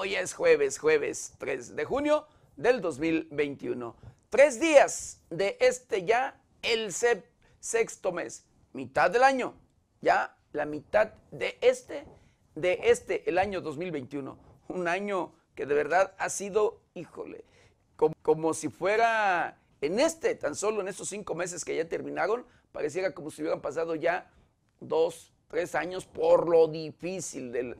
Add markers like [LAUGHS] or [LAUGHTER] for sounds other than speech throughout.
Hoy es jueves, jueves 3 de junio del 2021. Tres días de este ya, el sexto mes, mitad del año, ya la mitad de este, de este, el año 2021. Un año que de verdad ha sido, híjole, como, como si fuera en este, tan solo en estos cinco meses que ya terminaron, pareciera como si hubieran pasado ya dos, tres años por lo difícil del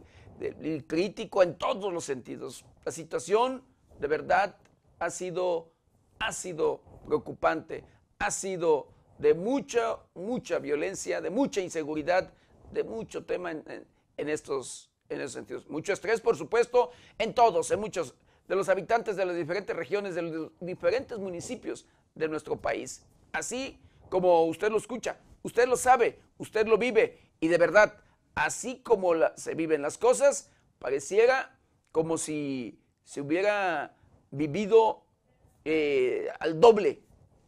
crítico en todos los sentidos. La situación de verdad ha sido, ha sido preocupante, ha sido de mucha, mucha violencia, de mucha inseguridad, de mucho tema en, estos, en esos sentidos. Mucho estrés, por supuesto, en todos, en muchos de los habitantes de las diferentes regiones, de los diferentes municipios de nuestro país. Así como usted lo escucha, usted lo sabe, usted lo vive y de verdad así como se viven las cosas, pareciera como si se hubiera vivido eh, al doble.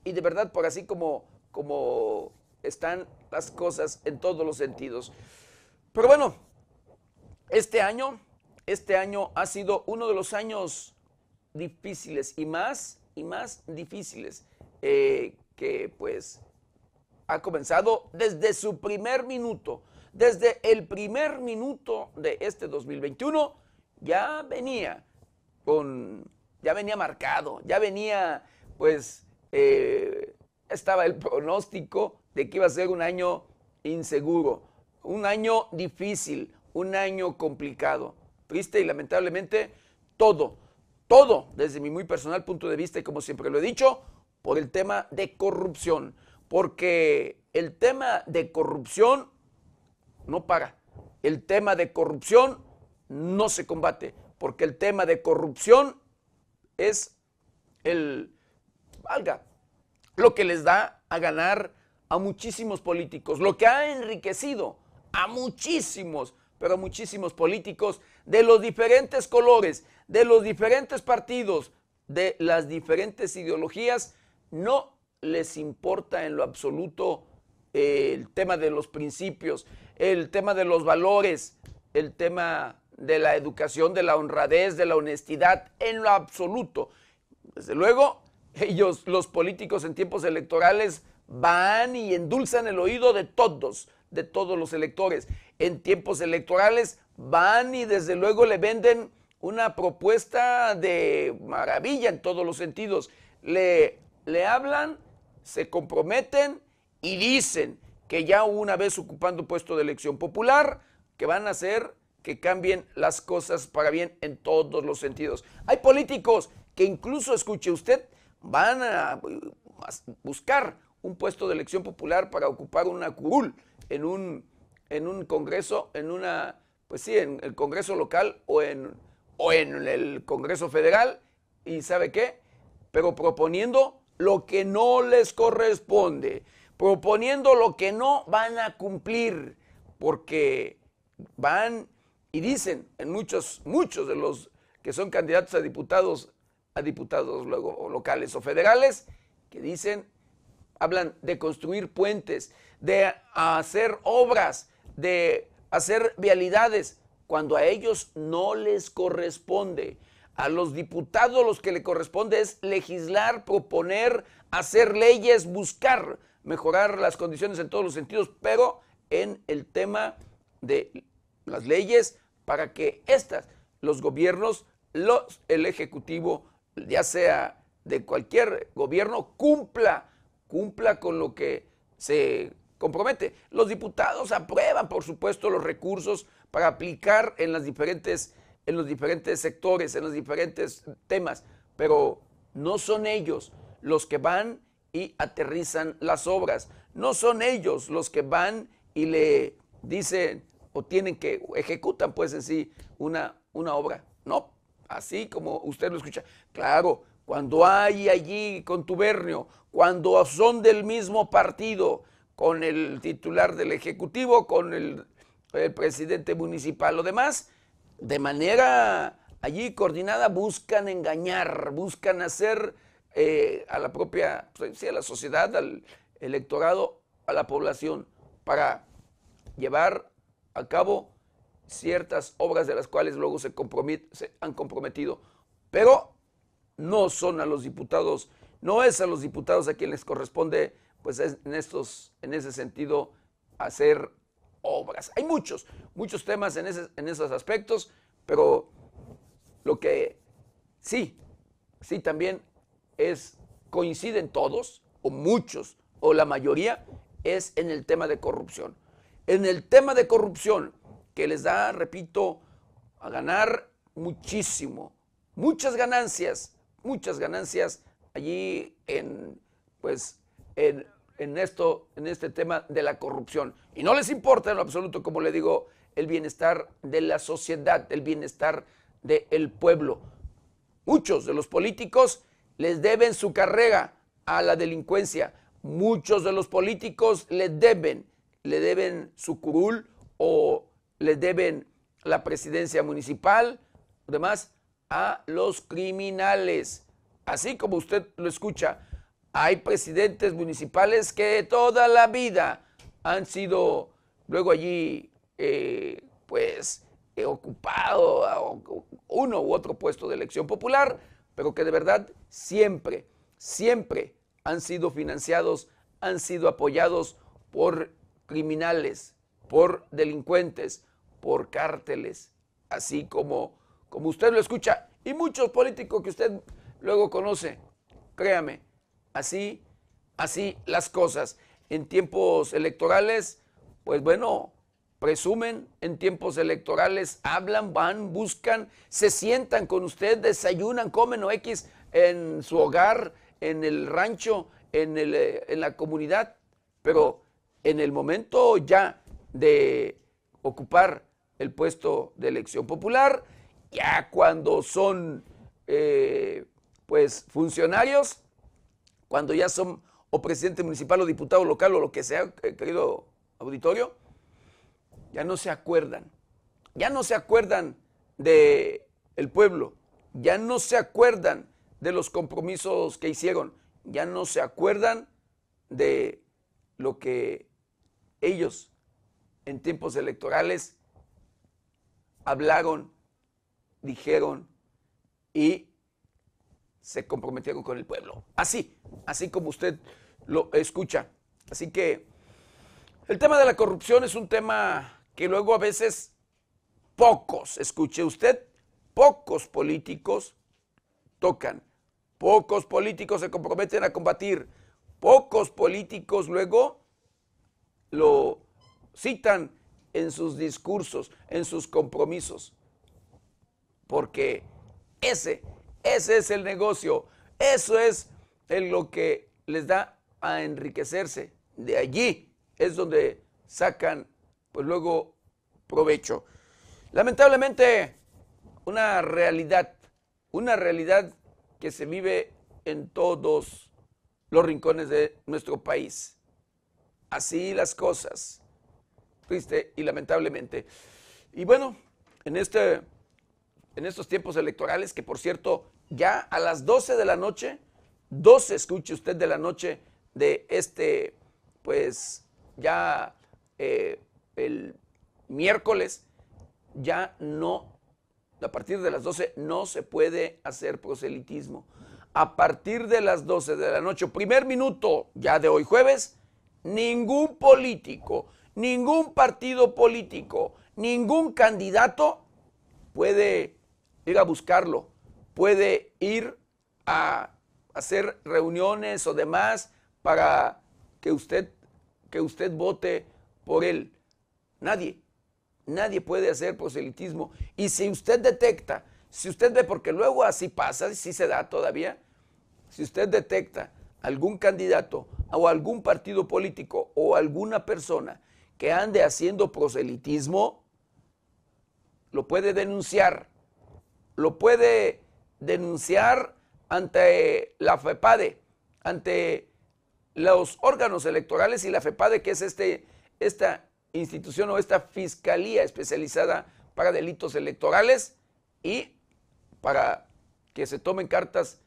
Y de verdad, por así como, como están las cosas en todos los sentidos. Pero bueno, este año, este año ha sido uno de los años difíciles y más y más difíciles eh, que pues ha comenzado desde su primer minuto desde el primer minuto de este 2021 ya venía con, ya venía marcado, ya venía, pues, eh, estaba el pronóstico de que iba a ser un año inseguro, un año difícil, un año complicado. Triste y lamentablemente todo, todo desde mi muy personal punto de vista y como siempre lo he dicho, por el tema de corrupción. Porque el tema de corrupción no paga. El tema de corrupción no se combate, porque el tema de corrupción es el, valga, lo que les da a ganar a muchísimos políticos, lo que ha enriquecido a muchísimos, pero muchísimos políticos de los diferentes colores, de los diferentes partidos, de las diferentes ideologías, no les importa en lo absoluto eh, el tema de los principios, el tema de los valores, el tema de la educación, de la honradez, de la honestidad, en lo absoluto. Desde luego, [LAUGHS] ellos, los políticos en tiempos electorales, van y endulzan el oído de todos, de todos los electores. En tiempos electorales van y desde luego le venden una propuesta de maravilla en todos los sentidos. Le, le hablan, se comprometen y dicen que ya una vez ocupando puesto de elección popular, que van a hacer que cambien las cosas para bien en todos los sentidos. Hay políticos que incluso, escuche usted, van a buscar un puesto de elección popular para ocupar una curul en un, en un congreso, en una, pues sí, en el congreso local o en, o en el congreso federal, y ¿sabe qué? Pero proponiendo lo que no les corresponde proponiendo lo que no van a cumplir, porque van y dicen en muchos, muchos de los que son candidatos a diputados, a diputados luego locales o federales, que dicen, hablan de construir puentes, de hacer obras, de hacer vialidades, cuando a ellos no les corresponde. A los diputados los que le corresponde es legislar, proponer, hacer leyes, buscar mejorar las condiciones en todos los sentidos, pero en el tema de las leyes para que estas, los gobiernos, el Ejecutivo, ya sea de cualquier gobierno, cumpla, cumpla con lo que se compromete. Los diputados aprueban, por supuesto, los recursos para aplicar en, las diferentes, en los diferentes sectores, en los diferentes temas, pero no son ellos los que van y aterrizan las obras. No son ellos los que van y le dicen o tienen que ejecutan pues en sí una, una obra. No, así como usted lo escucha. Claro, cuando hay allí contubernio, cuando son del mismo partido, con el titular del Ejecutivo, con el, el presidente municipal o demás, de manera allí coordinada buscan engañar, buscan hacer eh, a la propia, pues, a la sociedad, al electorado, a la población, para llevar a cabo ciertas obras de las cuales luego se, se han comprometido, pero no son a los diputados, no es a los diputados a quienes les corresponde, pues en, estos, en ese sentido, hacer obras. Hay muchos, muchos temas en, en esos aspectos, pero lo que sí, sí también es, coinciden todos, o muchos, o la mayoría, es en el tema de corrupción. En el tema de corrupción, que les da, repito, a ganar muchísimo, muchas ganancias, muchas ganancias allí en, pues, en, esto, en este tema de la corrupción. Y no les importa en lo absoluto, como le digo, el bienestar de la sociedad, el bienestar del pueblo. Muchos de los políticos les deben su carrera a la delincuencia. Muchos de los políticos le deben, le deben su curul o le deben la presidencia municipal, además, a los criminales. Así como usted lo escucha, hay presidentes municipales que toda la vida han sido luego allí, eh, pues, ocupado uno u otro puesto de elección popular, pero que de verdad siempre, siempre han sido financiados, han sido apoyados por criminales, por delincuentes, por cárteles, así como, como usted lo escucha, y muchos políticos que usted luego conoce, créame, así, así las cosas. En tiempos electorales, pues bueno, presumen en tiempos electorales, hablan, van, buscan, se sientan con usted, desayunan, comen o X en su hogar, en el rancho, en, el, eh, en la comunidad, pero en el momento ya de ocupar el puesto de elección popular, ya cuando son eh, pues funcionarios, cuando ya son o presidente municipal o diputado local o lo que sea, eh, querido auditorio, ya no se acuerdan, ya no se acuerdan de el pueblo, ya no se acuerdan de los compromisos que hicieron, ya no se acuerdan de lo que ellos en tiempos electorales hablaron, dijeron y se comprometieron con el pueblo. Así, así como usted lo escucha. Así que el tema de la corrupción es un tema que luego a veces pocos, escuche usted, pocos políticos tocan, pocos políticos se comprometen a combatir, pocos políticos luego lo citan en sus discursos, en sus compromisos, porque ese, ese es el negocio, eso es lo que les da a enriquecerse. De allí es donde sacan pues luego provecho. Lamentablemente, una realidad, una realidad que se vive en todos los rincones de nuestro país. Así las cosas, triste y lamentablemente. Y bueno, en, este, en estos tiempos electorales, que por cierto, ya a las 12 de la noche, 12, escuche usted de la noche de este, pues ya eh, el miércoles ya no, a partir de las 12 no se puede hacer proselitismo. A partir de las 12 de la noche, primer minuto ya de hoy jueves, ningún político, ningún partido político, ningún candidato puede ir a buscarlo, puede ir a hacer reuniones o demás para que usted, que usted vote por él. Nadie, nadie puede hacer proselitismo. Y si usted detecta, si usted ve, porque luego así pasa, si se da todavía, si usted detecta algún candidato o algún partido político o alguna persona que ande haciendo proselitismo, lo puede denunciar. Lo puede denunciar ante la FEPADE, ante los órganos electorales y la FEPADE, que es este, esta institución o esta fiscalía especializada para delitos electorales y para que se tomen cartas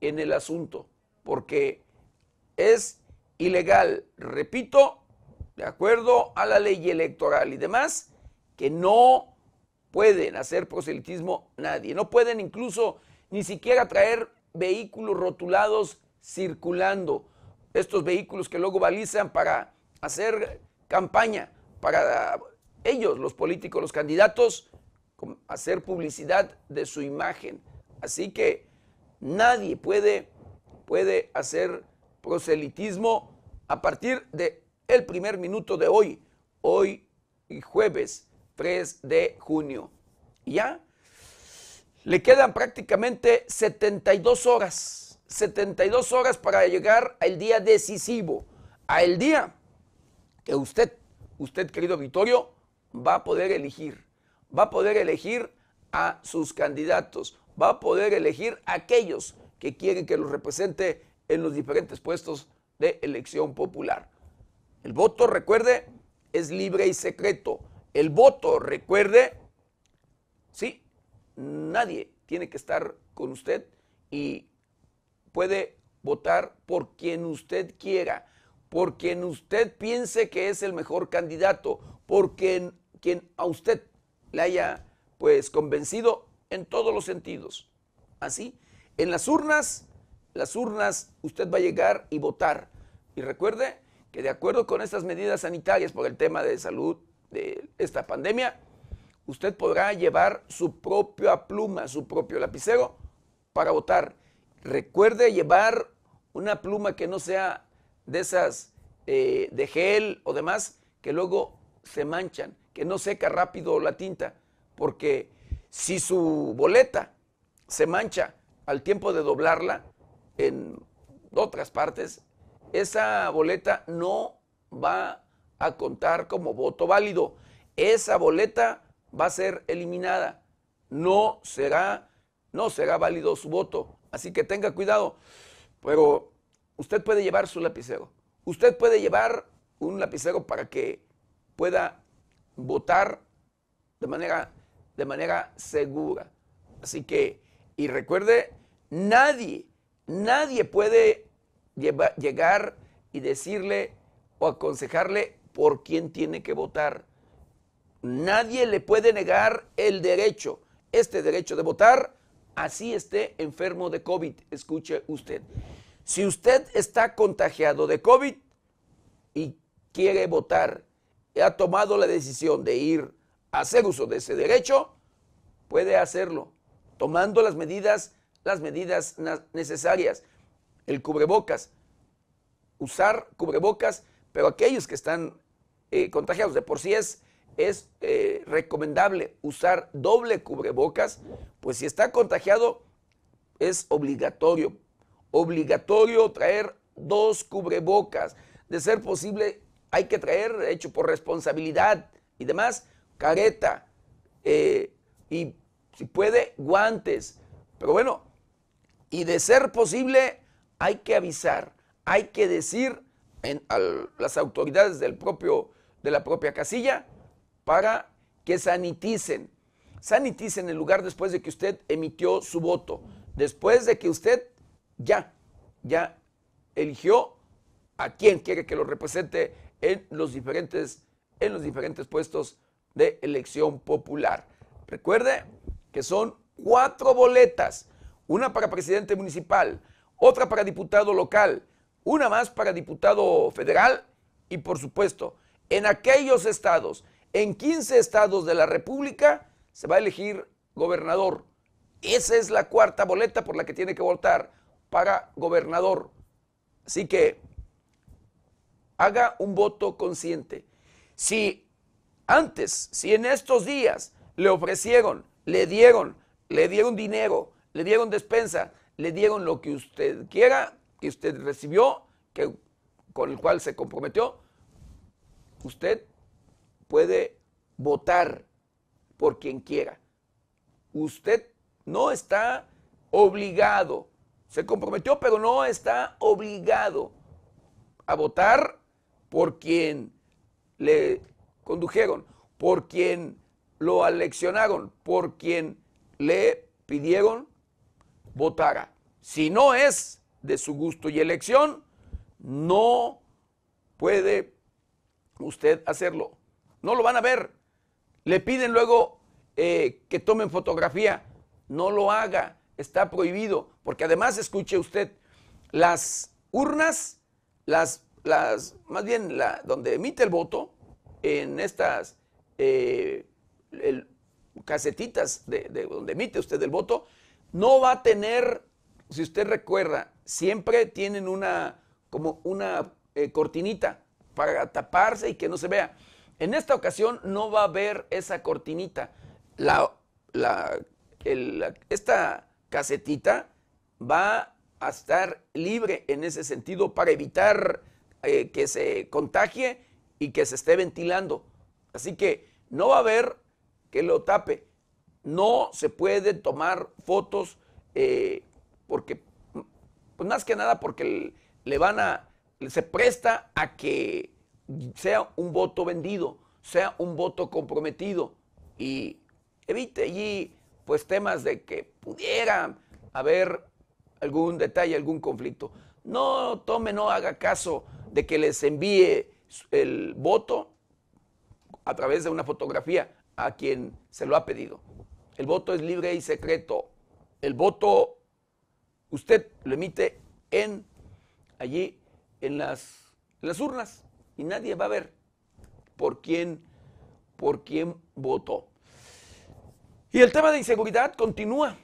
en el asunto, porque es ilegal, repito, de acuerdo a la ley electoral y demás, que no pueden hacer proselitismo nadie. No pueden incluso ni siquiera traer vehículos rotulados circulando. Estos vehículos que luego balizan para hacer campaña, para ellos, los políticos, los candidatos, hacer publicidad de su imagen. Así que nadie puede, puede hacer proselitismo a partir de el primer minuto de hoy, hoy y jueves 3 de junio. Ya le quedan prácticamente 72 horas, 72 horas para llegar al día decisivo, a el día que usted, usted querido Vittorio, va a poder elegir, va a poder elegir a sus candidatos, va a poder elegir a aquellos que quieren que los represente en los diferentes puestos de elección popular. El voto, recuerde, es libre y secreto. El voto, recuerde, sí, nadie tiene que estar con usted y puede votar por quien usted quiera, por quien usted piense que es el mejor candidato, por quien, quien a usted le haya pues convencido en todos los sentidos. Así, en las urnas, las urnas usted va a llegar y votar. Y recuerde que de acuerdo con estas medidas sanitarias por el tema de salud de esta pandemia, usted podrá llevar su propia pluma, su propio lapicero para votar. Recuerde llevar una pluma que no sea de esas eh, de gel o demás, que luego se manchan, que no seca rápido la tinta, porque si su boleta se mancha al tiempo de doblarla en otras partes, esa boleta no va a contar como voto válido. Esa boleta va a ser eliminada. No será, no será válido su voto. Así que tenga cuidado. Pero usted puede llevar su lapicero. Usted puede llevar un lapicero para que pueda votar de manera, de manera segura. Así que, y recuerde, nadie, nadie puede llegar y decirle o aconsejarle por quién tiene que votar. Nadie le puede negar el derecho, este derecho de votar, así esté enfermo de COVID. Escuche usted. Si usted está contagiado de COVID y quiere votar, y ha tomado la decisión de ir a hacer uso de ese derecho, puede hacerlo, tomando las medidas, las medidas necesarias. El cubrebocas, usar cubrebocas, pero aquellos que están eh, contagiados de por sí es es eh, recomendable usar doble cubrebocas, pues si está contagiado es obligatorio, obligatorio traer dos cubrebocas. De ser posible, hay que traer, hecho por responsabilidad y demás, careta eh, y si puede, guantes. Pero bueno, y de ser posible, hay que avisar, hay que decir a las autoridades del propio, de la propia casilla para que saniticen. Saniticen el lugar después de que usted emitió su voto, después de que usted ya, ya eligió a quien quiere que lo represente en los diferentes, en los diferentes puestos de elección popular. Recuerde que son cuatro boletas, una para presidente municipal, otra para diputado local, una más para diputado federal y por supuesto, en aquellos estados en 15 estados de la República se va a elegir gobernador. Esa es la cuarta boleta por la que tiene que votar para gobernador. Así que haga un voto consciente. Si antes, si en estos días le ofrecieron, le dieron, le dieron dinero, le dieron despensa, le dieron lo que usted quiera, que usted recibió, que, con el cual se comprometió, usted puede votar por quien quiera. Usted no está obligado, se comprometió, pero no está obligado a votar por quien le condujeron, por quien lo aleccionaron, por quien le pidieron votara. Si no es de su gusto y elección, no puede usted hacerlo no lo van a ver. Le piden luego eh, que tomen fotografía. No lo haga, está prohibido, porque además, escuche usted, las urnas, las, las más bien la, donde emite el voto, en estas eh, casetitas de, donde emite usted el voto, no va a tener, si usted recuerda, siempre tienen una, como una eh, cortinita para taparse y que no se vea. En esta ocasión no va a haber esa cortinita. La, la, esta casetita va a estar libre en ese sentido para evitar eh, que se contagie y que se esté ventilando. Así que no va a haber que lo tape. No se puede tomar fotos eh, porque, pues más que nada porque le van a, se presta a que sea un voto vendido, sea un voto comprometido y evite allí pues temas de que pudiera haber algún detalle, algún conflicto. No tome, no haga caso de que les envíe el voto a través de una fotografía a quien se lo ha pedido. El voto es libre y secreto. El voto usted lo emite en allí en las, las urnas y nadie va a ver por quién por quién votó. Y el tema de inseguridad continúa,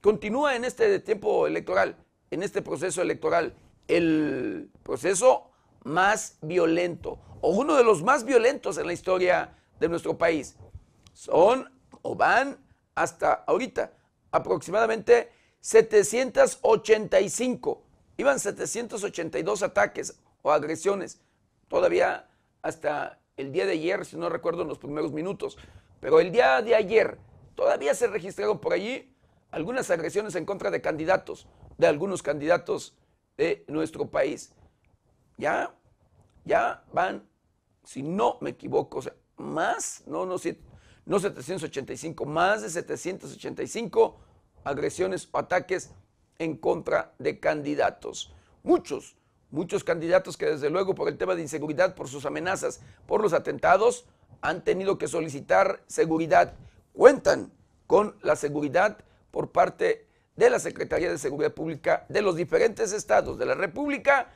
continúa en este tiempo electoral, en este proceso electoral, el proceso más violento o uno de los más violentos en la historia de nuestro país. Son o van hasta ahorita aproximadamente 785. Iban 782 ataques o agresiones. Todavía hasta el día de ayer, si no recuerdo en los primeros minutos. Pero el día de ayer todavía se registraron por allí algunas agresiones en contra de candidatos, de algunos candidatos de nuestro país. Ya, ya van, si no me equivoco, más, no, no, no 785, más de 785 agresiones o ataques en contra de candidatos. Muchos, muchos candidatos que desde luego por el tema de inseguridad, por sus amenazas, por los atentados, han tenido que solicitar seguridad. Cuentan con la seguridad por parte de la Secretaría de Seguridad Pública de los diferentes estados de la República,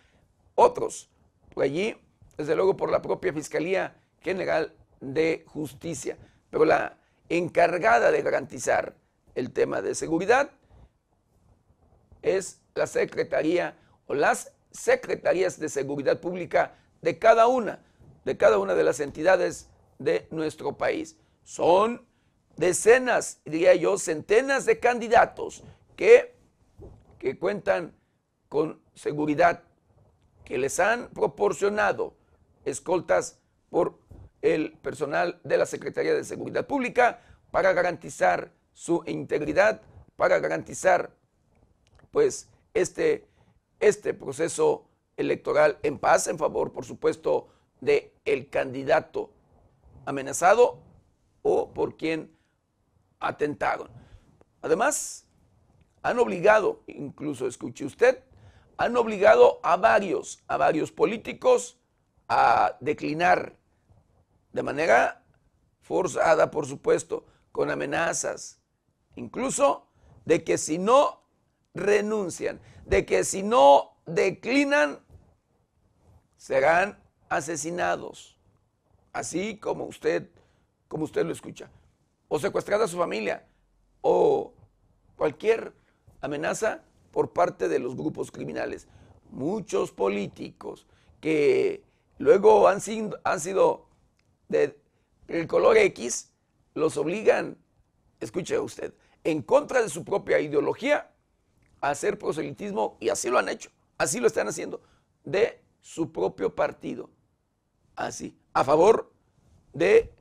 otros por allí, desde luego por la propia Fiscalía General de Justicia. Pero la encargada de garantizar el tema de seguridad es la Secretaría o las Secretarías de Seguridad Pública de cada una, de cada una de las entidades de nuestro país. Son decenas, diría yo, centenas de candidatos que, que cuentan con seguridad, que les han proporcionado escoltas por el personal de la Secretaría de Seguridad Pública para garantizar su integridad, para garantizar pues este, este proceso electoral en paz, en favor, por supuesto, de el candidato amenazado o por quien atentaron. Además, han obligado, incluso escuche usted, han obligado a varios, a varios políticos a declinar de manera forzada, por supuesto, con amenazas, incluso de que si no renuncian, de que si no declinan, serán asesinados, así como usted, como usted lo escucha, o secuestrada a su familia, o cualquier amenaza por parte de los grupos criminales. Muchos políticos que luego han sido, han sido de el color X, los obligan, escuche usted, en contra de su propia ideología, a hacer proselitismo, y así lo han hecho, así lo están haciendo, de su propio partido. Así, a favor de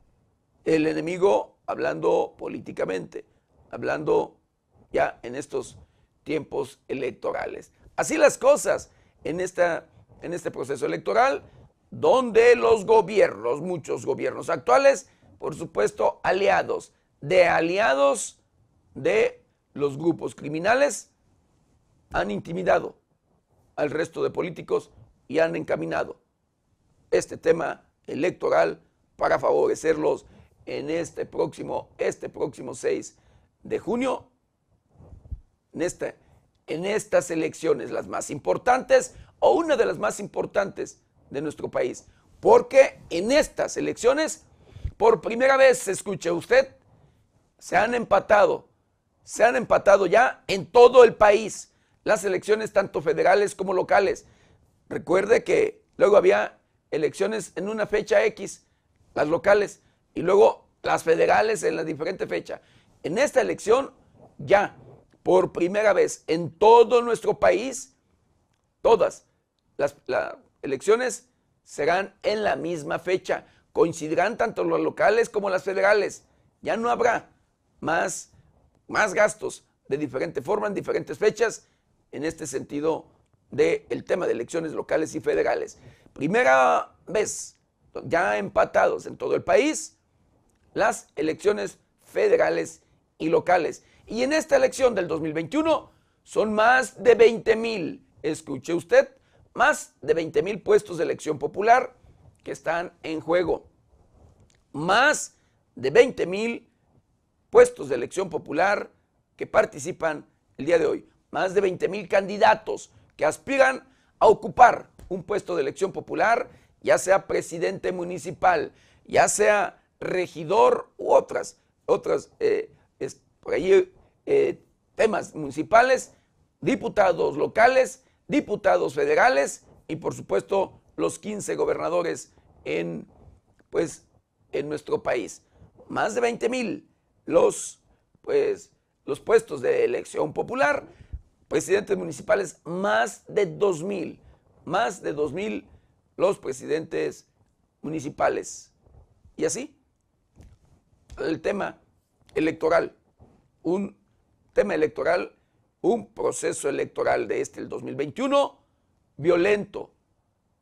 el enemigo, hablando políticamente, hablando ya en estos tiempos electorales. Así las cosas en, esta, en este proceso electoral, donde los gobiernos, muchos gobiernos actuales, por supuesto, aliados, de aliados de los grupos criminales, han intimidado al resto de políticos y han encaminado este tema electoral para favorecerlos en este próximo, este próximo 6 de junio, en, en estas elecciones, las más importantes o una de las más importantes de nuestro país. Porque en estas elecciones, por primera vez, se escuche usted, se han empatado, se han empatado ya en todo el país las elecciones tanto federales como locales. Recuerde que luego había elecciones en una fecha X, las locales, y luego las federales en la diferente fecha. En esta elección, ya por primera vez en todo nuestro país, todas las, elecciones serán en la misma fecha. Coincidirán tanto las locales como las federales. Ya no habrá más, más gastos de diferente forma en diferentes fechas en este sentido del tema de elecciones locales y federales. Primera vez, ya empatados en todo el país, las elecciones federales y locales. Y en esta elección del 2021 son más de 20 mil, escuche usted, más de 20 mil puestos de elección popular que están en juego. Más de 20 mil puestos de elección popular que participan el día de hoy. Más de 20 mil candidatos que aspiran a ocupar un puesto de elección popular, ya sea presidente municipal, ya sea regidor u otras, otras eh, por ahí eh, temas municipales, diputados locales, diputados federales y por supuesto los 15 gobernadores en, pues, en nuestro país. Más de 20 mil los, pues, los puestos de elección popular, presidentes municipales, más de 2 mil, más de 2 mil los presidentes municipales. Y así, el tema electoral, un tema electoral, un proceso electoral de este, el 2021, violento,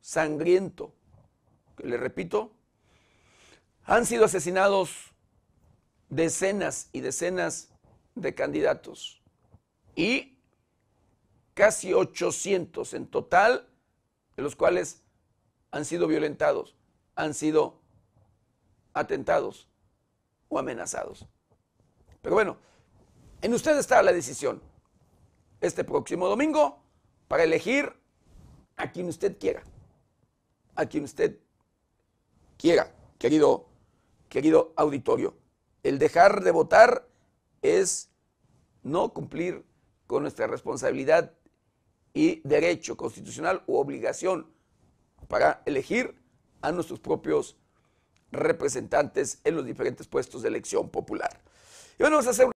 sangriento, que le repito, han sido asesinados decenas y decenas de candidatos y casi 800 en total, de los cuales han sido violentados, han sido atentados o amenazados. Pero bueno, en usted está la decisión este próximo domingo para elegir a quien usted quiera. A quien usted quiera, querido, querido auditorio. El dejar de votar es no cumplir con nuestra responsabilidad y derecho constitucional u obligación para elegir a nuestros propios representantes en los diferentes puestos de elección popular. Y bueno, vamos a hacer